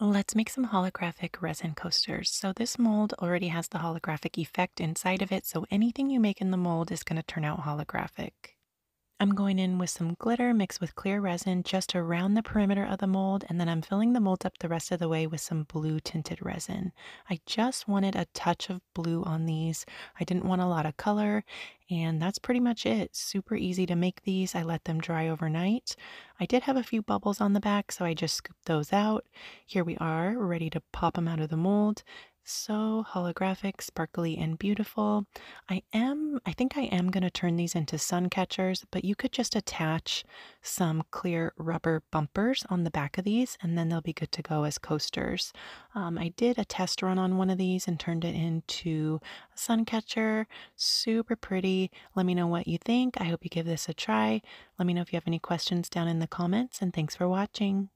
Let's make some holographic resin coasters. So this mold already has the holographic effect inside of it, so anything you make in the mold is going to turn out holographic. I'm going in with some glitter mixed with clear resin just around the perimeter of the mold, and then I'm filling the mold up the rest of the way with some blue tinted resin. I just wanted a touch of blue on these. I didn't want a lot of color, and that's pretty much it. Super easy to make these. I let them dry overnight. I did have a few bubbles on the back, so I just scooped those out. Here we are, ready to pop them out of the mold so holographic, sparkly, and beautiful. I am, I think I am going to turn these into sun catchers, but you could just attach some clear rubber bumpers on the back of these and then they'll be good to go as coasters. Um, I did a test run on one of these and turned it into a sun catcher. Super pretty. Let me know what you think. I hope you give this a try. Let me know if you have any questions down in the comments and thanks for watching.